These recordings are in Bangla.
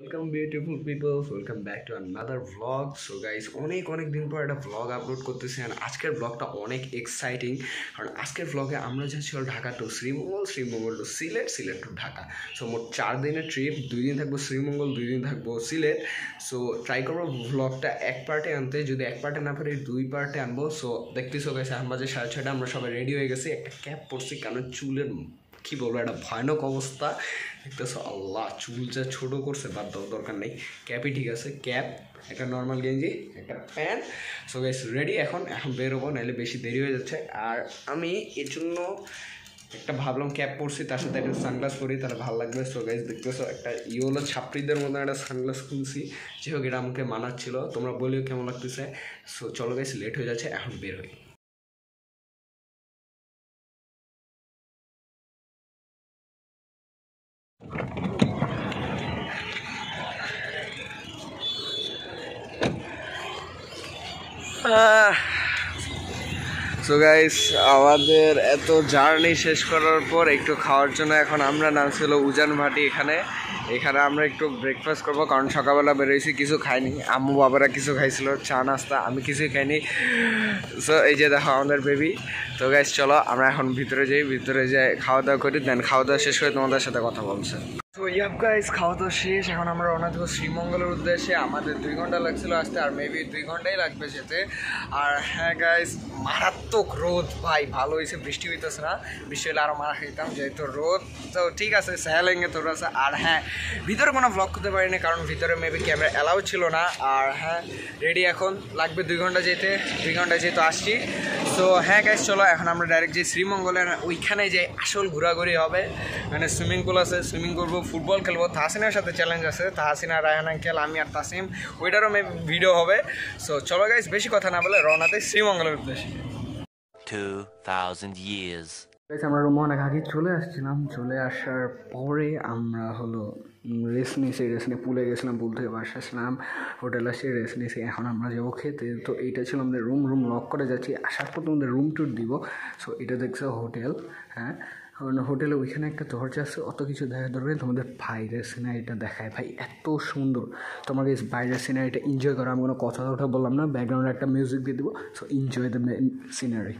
Welcome beautiful peoples welcome back to another vlog so guys অনেক অনেক দিন পর একটা ভ্লগ আপলোড করতেছি আর আজকের ব্লগটা অনেক এক্সাইটিং কারণ আজকের ভ্লগে আমরা যাচ্ছি Dhaka to Srimangal Srimangal to Sylhet Sylhet to Dhaka. So মোট চার দিনের ট্রিপ দুই দিন থাকব শ্রীমঙ্গল, দুই দিন থাকব সিলেট। সো ট্রাই করব ভ্লগটা এক পার্টে আনতে। যদি এক পার্টে না পারি, দুই পার্টে আনব। সো দেখতেছো গেছে এখন বাজে সাড়ে ছয়টা, আমরা সবাই রেডি হয়ে গেছি। একটা ক্যাব পরছি কারণ চুলের, কি বলব, একটা ভয়ানক অবস্থা। দেখতেছো আল্লাহ, চুল যা ছোটো করছে, বাদ দেওয়ার দরকার নেই। ক্যাপই ঠিক আছে ক্যাপ একটা নর্মাল গেঞ্জি, একটা প্যান্ট সো গাইস রেডি এখন এখন বেরোবো নাহলে বেশি দেরি হয়ে যাচ্ছে। আর আমি এর জন্য একটা ভাবলাম ক্যাপ পরছি, তার সাথে একটা সানগ্লাস পরি, তাহলে ভালো লাগবে। সো গাইস দেখতেছো, একটা ইয়োলো ছাপড়িদের মতো একটা সানগ্লাস খুলছি। যাই হোক, এটা আমাকে মানাচ্ছিল। তোমরা বলিও কেমন লাগতেছে। সো চলো গাইস লেট হয়ে যাচ্ছে, এখন বের হই। সো গাইস আমাদের এত জার্নি শেষ করার পর একটু খাওয়ার জন্য এখন আমরা নামছিল উজান ভাটি এখানে। এখানে আমরা একটু ব্রেকফাস্ট করব, কারণ সকালবেলা বেরোইছি, কিছু খাইনি। আম্মু, বাবারা কিছু খাইছিল, চা, নাস্তা, আমি কিছুই খাইনি। সো এই যে দেখো আমাদের বেবি তো গাইস চলো আমরা এখন ভিতরে যাই ভিতরে যাই খাওয়া দাওয়া করি দেন খাওয়া দাওয়া শেষ করে তোমাদের সাথে কথা বলছে। তো ইয়াব গাইস খাওয়া তো শেষ। এখন আমরা রওনা দেবো শ্রীমঙ্গলের উদ্দেশ্যে। আমাদের দুই ঘণ্টা লাগছিল আসতে, আর মেবি দুই ঘন্টাই লাগবে যেতে। আর হ্যাঁ গাইস মারাত্মক রোদ, ভাই, ভালো হয়েছে বৃষ্টি হইতেছে না। বৃষ্টি হলে আরও মারা খাইতাম, যেহেতু রোদ। তো ঠিক আছে, স্যালেঙ্গে তোর আছে আর হ্যাঁ ভিতরে কোনো ব্লগ করতে পারিনি, কারণ ভিতরে মেবি ক্যামেরা অ্যালাউ ছিল না। আর হ্যাঁ রেডি এখন, লাগবে দুই ঘণ্টা যেতে, দুই ঘণ্টা যেহেতু আসছি। তো হ্যাঁ গাইস চলো, এখন আমরা ডাইরেক্ট যে শ্রীমঙ্গলের ওইখানে যে আসল ঘোরাঘুরি হবে মানে সুইমিং পুল আছে সুইমিং করব ফুটবল খেলব, তাহসিনের সাথে চ্যালেঞ্জ আছে, তাহসিনা, রায়হান আঙ্কেল, আমি আর তাসিম, ওইটারও মেবি ভিডিও হবে। সো চলো গাইস বেশি কথা না বলে রওনাতে শ্রীমঙ্গলের উদ্দেশ্যে। 2,000 years. আমরা রুমে অনেক আগে চলে আসছিলাম। চলে আসার পরে আমরা হলো রেস্ট নিয়েছি রেস্ট নিয়ে পুলে গেছিলাম পুল থেকে বাসা আসলাম হোটেল আসছি রেস্ট নিয়েছি এখন আমরা যাব খেতে। তো এইটা ছিল আমাদের রুম রুম লক করে যাচ্ছি। আসার পর তোমাদের রুম ট্যুর দিব। সো এটা দেখছ হোটেল হ্যাঁ? হোটেলে ওইখানে একটা দরজা আছে অত কিছু দেখা দরকার তোমাদের বাইরের সিনারিটা দেখায় ভাই এত সুন্দর। তোমার কাছে বাইরের সিনারিটা এনজয় করো আমি কোনো কথা কথা বললাম না। ব্যাকগ্রাউন্ডে একটা মিউজিক দিয়ে দেবো। সো এনজয় দ্য সিনারি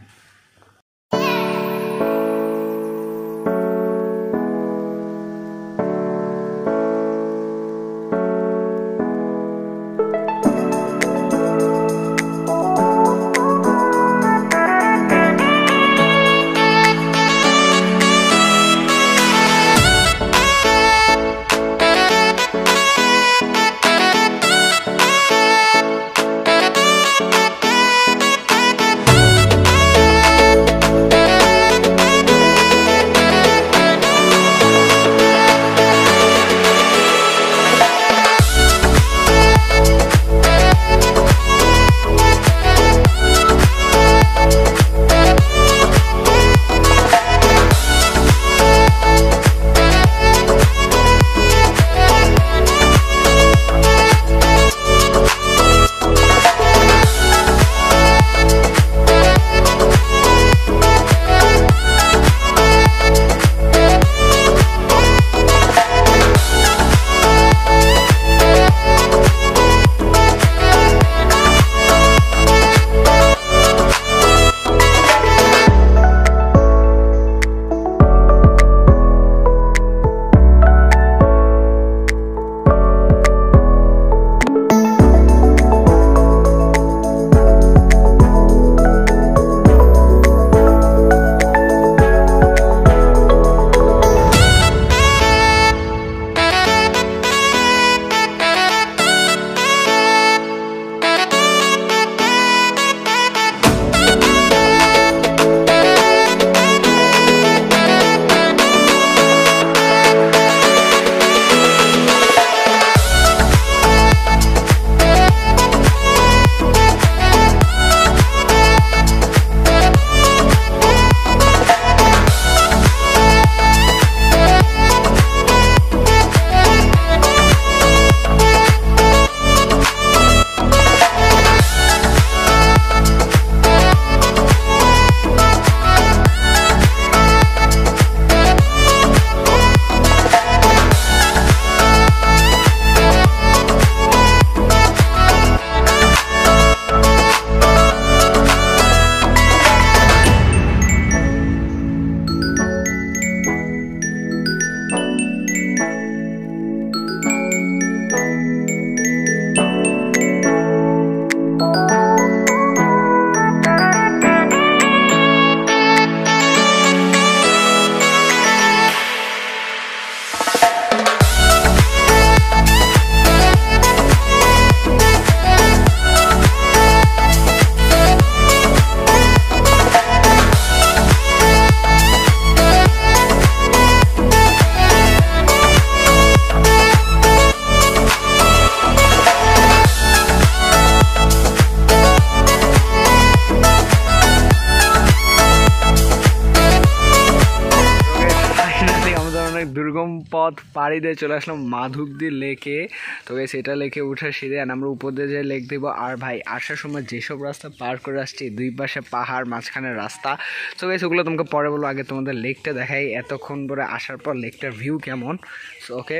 পাড়ি দিয়ে চলে আসলাম মাধবদী লেকে। তো গাইস এটা লেকে উঠার সিঁড়ি আর আমরা উপর দিয়ে যে লেক দেবো। আর ভাই, আসার সময় যেসব রাস্তা পার করে আসছি, দুই পাশে পাহাড়, মাঝখানে রাস্তা। তো গাইস ওগুলো তোমাকে পরে বলব, আগে তোমাদের লেকটা দেখাই। এতক্ষণ ধরে আসার পর লেকটার ভিউ কেমন? সো ওকে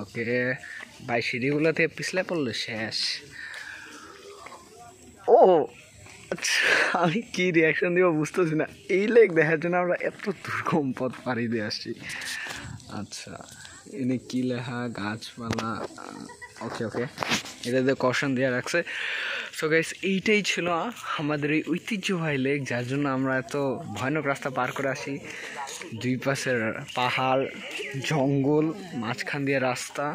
ওকে ভাই, সিঁড়িগুলোতে পিছলে পড়ল শেষ। ও আচ্ছা আমি কি রিয়াকশন দিব বুঝতেছি না। এই লেক দেখার জন্য আমরা এত দুর্গম পথ পাড়ি দিয়ে আসছি। আচ্ছা এনে কি লেখা? গাছপালা ওকে ওকে এটাতে কশন দেওয়া রাখছে। সো গাইস এইটাই ছিল আমাদের এই ঐতিহ্যবাহী লেক যার জন্য আমরা এত ভয়ানক রাস্তা পার করে আসি। দুই পাশের পাহাড়, জঙ্গল, মাঝখান দিয়ে রাস্তা।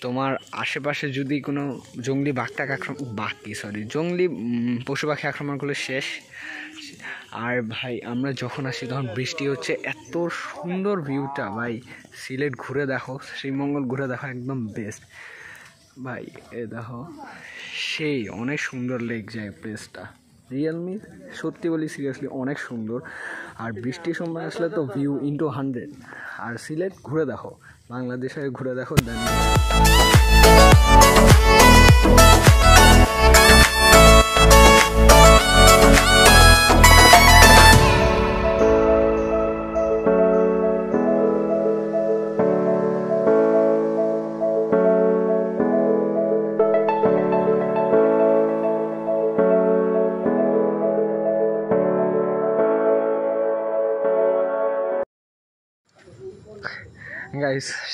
তোমার আশেপাশে যদি কোনো জঙ্গলি বাঘটাক আক্রমণ বাঘ কি সরি জঙ্গলি পশু পাখি আক্রমণ করলে শেষ। আর ভাই, আমরা যখন আসি তখন বৃষ্টি হচ্ছে, এত সুন্দর ভিউটা ভাই। সিলেট ঘুরে দেখো, শ্রীমঙ্গল ঘুরে দেখো, একদম বেস্ট ভাই, এ দেখো, সেই অনেক সুন্দর লেক যায় প্লেসটা রিয়েলমি সত্যি বলি সিরিয়াসলি অনেক সুন্দর। আর বৃষ্টির সময় আসলে তো ভিউ ইন্টু হান্ড্রেড আর সিলেট ঘুরে দেখো, বাংলাদেশে ঘুরে দেখো দেন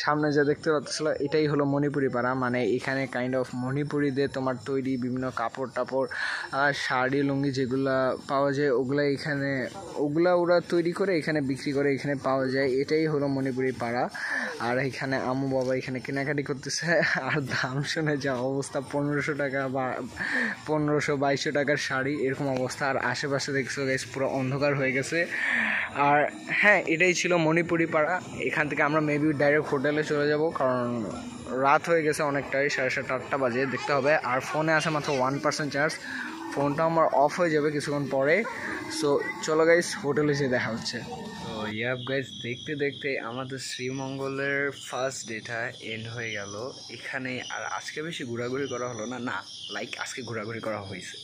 সামনে যা দেখতে পাচ্ছিল, এটাই হলো মণিপুরি পাড়া। মানে এখানে কাইন্ড অফ মণিপুরিদের তোমার তৈরি বিভিন্ন কাপড় টাপড় আর শাড়ি, লুঙ্গি যেগুলা পাওয়া যায়, ওগুলা এখানে, ওগুলা ওরা তৈরি করে এখানে বিক্রি করে এখানে পাওয়া যায়। এটাই হলো মণিপুরি পাড়া। আর এখানে আমু বাবা এখানে কেনাকাটি করতেছে। আর দাম শুনে যা অবস্থা, পনেরোশো টাকা বা পনেরোশো বাইশশো টাকার শাড়ি, এরকম অবস্থা। আর আশেপাশে দেখছ গাইস পুরো অন্ধকার হয়ে গেছে। আর হ্যাঁ এটাই ছিল মণিপুরি পাড়া এখান থেকে আমরা মেবি ডাইরেক্ট হোটেলে চলে যাব, কারণ রাত হয়ে গেছে অনেকটাই, সাড়ে সাতটা, আটটা বাজে, দেখতে হবে। আর ফোনে আছে মাত্র ওয়ান পার্সেন্ট চার্জ ফোনটা আমার অফ হয়ে যাবে কিছুক্ষণ পরে। সো চলো গাইস হোটেলে যেয়ে দেখা হচ্ছে। তো ইয়াব গাইস দেখতে দেখতে আমাদের শ্রীমঙ্গলের ফার্স্ট ডেটা এন্ড হয়ে গেল। এখানে আর আজকে বেশি ঘোরাঘুরি করা হলো না। না লাইক আজকে ঘোরাঘুরি করা হয়েছে।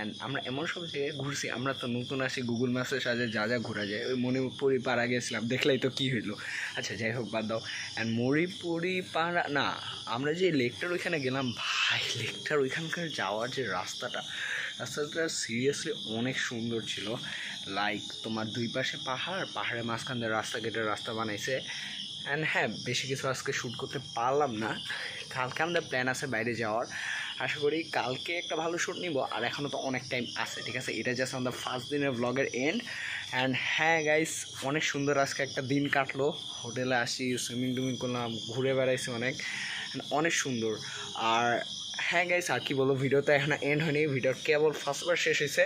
অ্যান্ড আমরা এমন সব জায়গায় ঘুরছি, আমরা তো নতুন আসি গুগল ম্যাপের সাহায্যে যা যা ঘোরা যায়, ওই মণিপুরি পাড়া গেছিলাম, দেখলেই তো কী হইল। আচ্ছা যাই হোক, বাদ দাও। অ্যান্ড মণিপুরি পাড়া, না, আমরা যে লেকটার ওইখানে গেলাম, ভাই, লেকটার ওইখানকার যাওয়ার যে রাস্তাটা রাস্তাটা সিরিয়াসলি অনেক সুন্দর ছিল। লাইক তোমার দুই পাশে পাহাড়, পাহাড়ের মাঝখান দিয়ে রাস্তা কেটে রাস্তা বানাইছে। অ্যান্ড হ্যাঁ বেশি কিছু আজকে শ্যুট করতে পারলাম না। কালকে আমাদের প্ল্যান আছে বাইরে যাওয়ার। আশা করি কালকে একটা ভালো শ্যুট নিব, আর এখনও তো অনেক টাইম আছে, ঠিক আছে? এটা জাস্ট আমাদের ফার্স্ট দিনের ব্লগের এন্ড অ্যান্ড হ্যাঁ গাইস অনেক সুন্দর আজকে একটা দিন কাটলো। হোটেলে আসি সুইমিং টুইমিং করলাম, ঘুরে বেড়াইছি অনেক অনেক সুন্দর। আর হ্যাঁ গাইস আর কি বলব ভিডিওতে এখন এন্ড হয়নি ভিডিও কেবল ফার্স্টবার শেষ হয়েছে।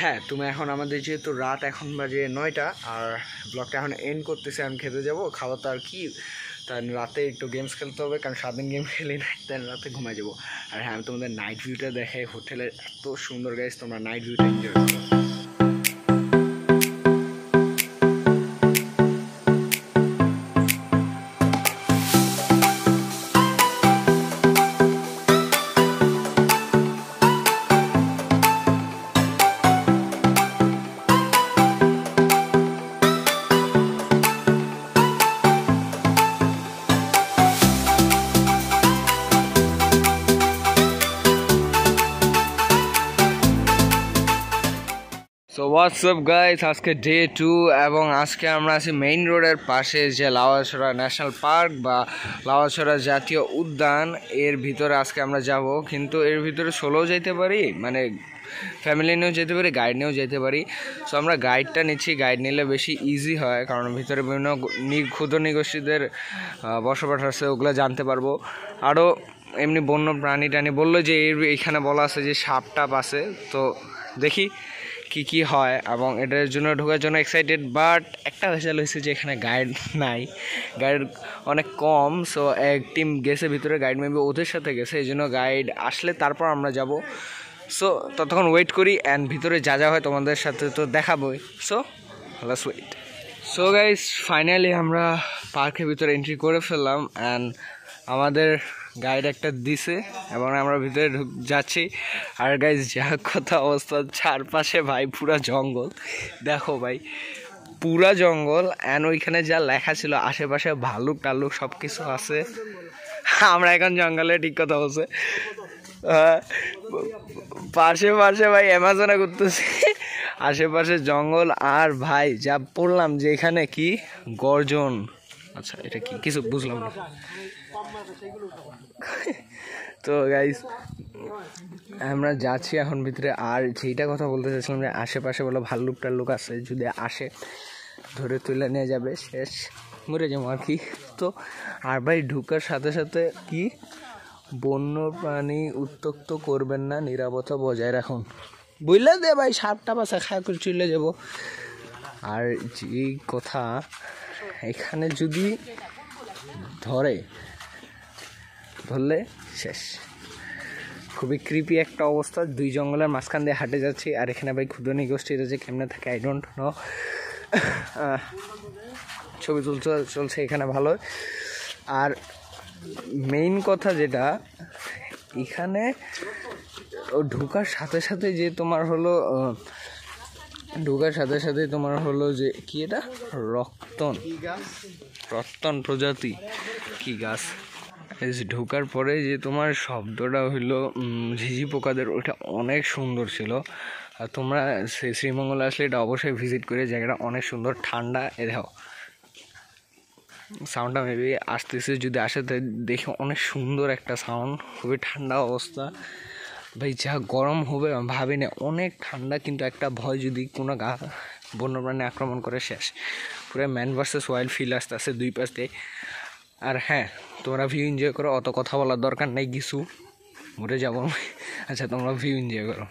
হ্যাঁ তুমি এখন আমাদের যেহেতু রাত এখন বাজে নয়টা, আর ব্লগটা এখন এন্ড করতেছে আমি খেতে যাব, খাওয়া তো আর কি তার রাতে একটু গেমস খেলতে হবে, কারণ সারাদিন গেম খেলি না, দেন রাতে ঘুমায় যাব। আর হ্যাঁ আমি তোমাদের নাইট ভিউটা দেখাই, হোটেলের এত সুন্দর গাইছ তোমরা নাইট ভিউটা এনজয় করো। হোয়াটসঅ্যাপ গাইস আজকে ডে টু এবং আজকে আমরা আছি মেইন রোডের পাশে যে লাওয়াছড়া ন্যাশনাল পার্ক বা লাওয়াছড়া জাতীয় উদ্যান। এর ভিতরে আজকে আমরা যাব, কিন্তু এর ভিতরে সোলোও যেতে পারি মানে ফ্যামিলি নিয়েও যেতে পারি গাইড নিয়েও যেতে পারি। সো আমরা গাইডটা নিচ্ছি গাইড নিলে বেশি ইজি হয়, কারণ ভিতরে বিভিন্ন ক্ষুদ্র নিগোষ্ঠীদের বসবাস আছে, ওগুলো জানতে পারব। আরও এমনি বন্য প্রাণী টানি বলল যে, এর এখানে বলা আছে যে সাপ টাপ আছে, তো দেখি। কি কি হয় এবং এটার জন্য ঢোকার জন্য এক্সাইটেড বাট একটা ভেজাল হয়েছে যে এখানে গাইড নাই। গাইড অনেক কম সো এক টিম গেছে ভিতরে গাইড মেবি ওদের সাথে গেছে, এই জন্য গাইড আসলে তারপর আমরা যাব। সো ততক্ষণ ওয়েট করি অ্যান্ড ভিতরে যা যা হয় তোমাদের সাথে তো দেখাবোই। So let's wait so guys finally আমরা পার্কের ভিতরে এন্ট্রি করে ফেললাম অ্যান্ড আমাদের গাইড একটা দিছে এবং আমরা ভিতরে যাচ্ছি। আর গাইস যা কথা অবস্থা, চারপাশে ভাই পুরা জঙ্গল। দেখো ভাই, পুরা জঙ্গল অ্যান্ড ওইখানে যা লেখা ছিল, আশেপাশে ভালুক টালুক সব কিছু আছে। আমরা এখন জঙ্গলে ঠিক কথা বলছে। পাশে পাশে ভাই অ্যামাজনে করতেছি আশেপাশে জঙ্গল আর ভাই যা পড়লাম যে এখানে কি? গর্জন। আচ্ছা এটা কি? কিছু বুঝলাম না। তো গাইস আমরা যাচ্ছি এখন ভিতরে। আর যেইটা কথা বলতে চাইছিলাম যে আশেপাশে বলো ভাল্লুক টাল্লুক আছে, যদি আসে ধরে তুলে নিয়ে যাবে, শেষ। মরে যাব আর কি। তো আর ভাই ঢুকার সাথে সাথে কি? বন্য প্রাণী উত্তক্ত করবেন না, নিরাপত্তা বজায় রাখুন। বুঝলে দে ভাই, সাপটা বাসা খায়, করে চলে যাব। আর যে কথা, এখানে যদি ধরে ধরলে শেষ। খুবই কৃপি একটা অবস্থা। দুই জঙ্গলের মাঝখান দিয়ে হাঁটে যাচ্ছি। আর এখানে ভাই ক্ষুদ্র গোষ্ঠী রয়েছে কেমনে থাকে আই ডোন্ট নো ছবি তুলতে চলছে এখানে ভালো আর মেইন কথা যেটা, এখানে ঢোকার সাথে সাথে যে তোমার হলো ঢোকার সাথে সাথে তোমার হলো যে কি এটা? রক্তন। রক্তন প্রজাতি। কি গাছ? যে ঢোকার পরে যে তোমার শব্দটা হইল ঝিঝি পোকাদের ওটা অনেক সুন্দর ছিল। আর তোমরা শ্রী- শ্রীমঙ্গলে আসলে এটা অবশ্যই ভিজিট করে, জায়গাটা অনেক সুন্দর, ঠান্ডা। এ দেখো সাউন্ডটা মেবি আসতেছে, যদি আসে দেখে অনেক সুন্দর একটা সাউন্ড খুবই ঠান্ডা অবস্থা। ভাই, যা গরম হবে ভাবি না অনেক ঠান্ডা, কিন্তু একটা ভয় যদি কোনো গা, বন্যপ্রাণী আক্রমণ করে শেষ। পুরো ম্যান ভার্সেস ওয়াইল্ড ফিল আসতে আসতে দুই পাশ দিয়ে। আর হ্যাঁ তোমরা ভিউ এনজয় করো, অত কথা বলার দরকার নেই, কিছু। মরে যাব। আচ্ছা তোমরা ভিউ এনজয় করো।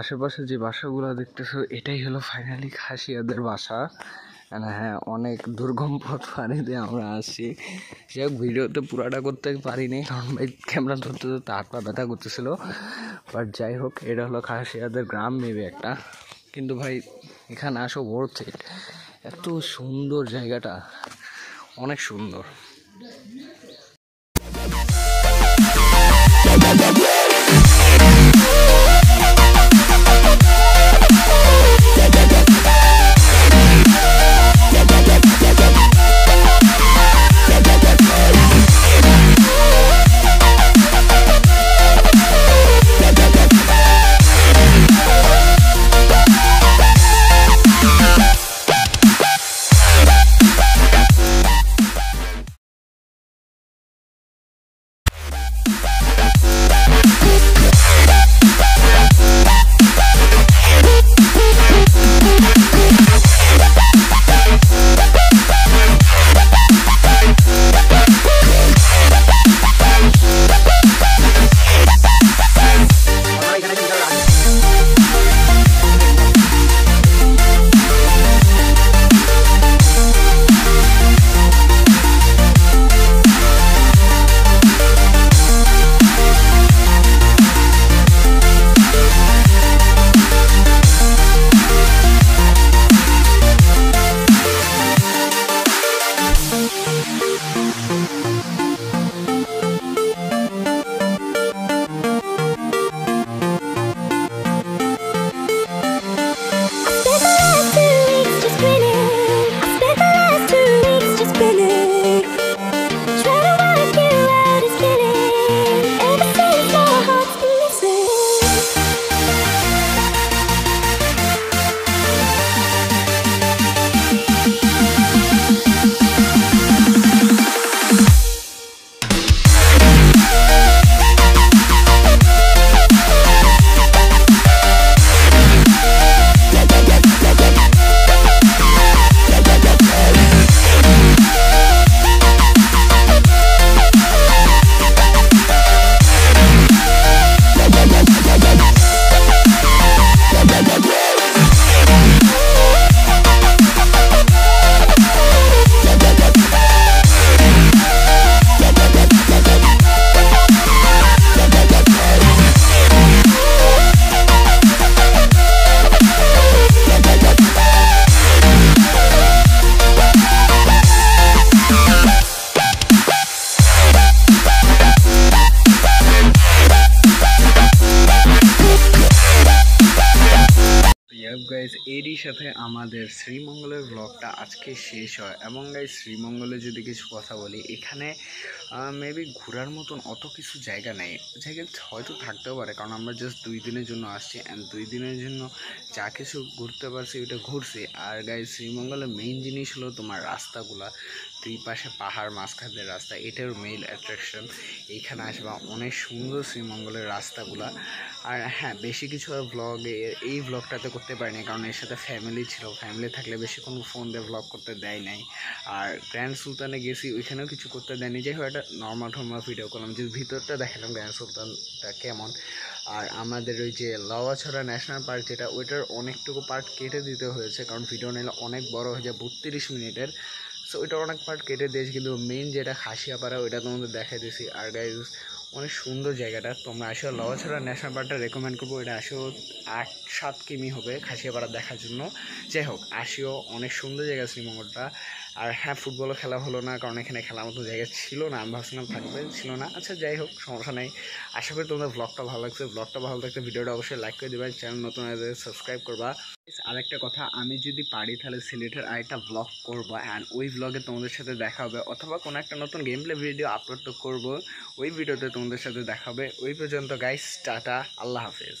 আশেপাশে যে বাসাগুলো দেখতেছো, এটাই হলো ফাইনালি খাসিয়াদের বাসা। হ্যাঁ অনেক দুর্গম পথ পাড়ি দিয়ে আমরা আসছি। যাই হোক, ভিডিওতে পুরাটা করতে পারিনি, কারণ ভাই ক্যামেরা ধরতে ধরতে হাত পা ব্যথা করতেছিল। বাট যাই হোক, এটা হলো খাসিয়াদের গ্রাম মেবি একটা। কিন্তু ভাই, এখানে আসো ওর্থ এত সুন্দর জায়গাটা। অনেক সুন্দর। সাথে আমাদের শ্রীমঙ্গলের ব্লগটা আজকে শেষ হয়। এবং গাই শ্রীমঙ্গলে যদি কিছু কথা বলি, এখানে মেবি ঘোরার মতন অত কিছু জায়গা নেই। জায়গা হয়তো থাকতেও পারে, কারণ আমরা জাস্ট দুই দিনের জন্য আসছি। অ্যান্ড দুই দিনের জন্য যা কিছু ঘুরতে পারছি ওইটা ঘুরছি। আর গাইজ শ্রীমঙ্গলের মেইন জিনিস হলো তোমার রাস্তাগুলা। দুই পাশে পাহাড়, মাঝখানের রাস্তা এটার মেইন অ্যাট্রাকশন এইখানে আসবা, অনেক সুন্দর শ্রীমঙ্গলের রাস্তাগুলা। আর হ্যাঁ বেশি কিছু ব্লগে এই ব্লগটাতে করতে পারিনি, কারণ এর সাথে ফ্যামিলি ছিল। ফ্যামিলি থাকলে বেশি কোনো ফোন দিয়ে ব্লগ করতে দেয় নাই। আর গ্র্যান্ড সুলতানে গেছি, ওইখানেও কিছু করতে দেয়নি। যাই হোক, একটা নর্মাল টর্মাল ভিডিও করলাম, যে ভিতরটা দেখালাম গ্র্যান্ড সুলতানটা কেমন। আর আমাদের ওই যে লাওয়াছড়া ন্যাশনাল পার্ক যেটা, ওইটার অনেকটুকু পার্ট কেটে দিতে হয়েছে, কারণ ভিডিও নিলে অনেক বড় হয়ে যায়, বত্রিশ মিনিটের। সো ওইটা অনেক পার্ট কেটে দিয়েছে, কিন্তু মেন যেটা খাসিয়াপাড়া, ওইটা তোমাদের দেখাই দিয়েছি আর গাইজ অনেক সুন্দর জায়গাটা। তোমরা আসো লওয়াছড়া ন্যাশনাল পার্কটা রেকমেন্ড করব, এটা আসেও আট, সাত কিমি হবে খাসিয়াপাড়া দেখার জন্য। যাই হোক, আসিও, অনেক সুন্দর জায়গা শ্রীমঙ্গলটা। আর হ্যাঁ ফুটবলও খেলা হলো না, কারণ এখানে খেলার মতো জায়গা ছিল না, আমি ভাবছিলাম থাকবে, ছিল না। আচ্ছা যাই হোক, সমস্যা নেই। আশা করি তোমাদের ব্লগটা ভালো লাগছে। ব্লগটা ভালো লাগছে ভিডিওটা অবশ্যই লাইক করে দেবে চ্যানেল নতুন সাবস্ক্রাইব করবা। আরেকটা কথা, আমি যদি পারি তাহলে সিলেটের আরেকটা ব্লগ করব অ্যান্ড ওই ব্লগে তোমাদের সাথে দেখা হবে, অথবা কোনো একটা নতুন গেম প্লে ভিডিও আপলোড তো করব, ওই ভিডিওতে তোমাদের সাথে দেখা হবে। ওই পর্যন্ত গাইস টাটা, আল্লাহ হাফেজ।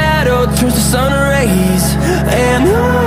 turns the sun rays. And I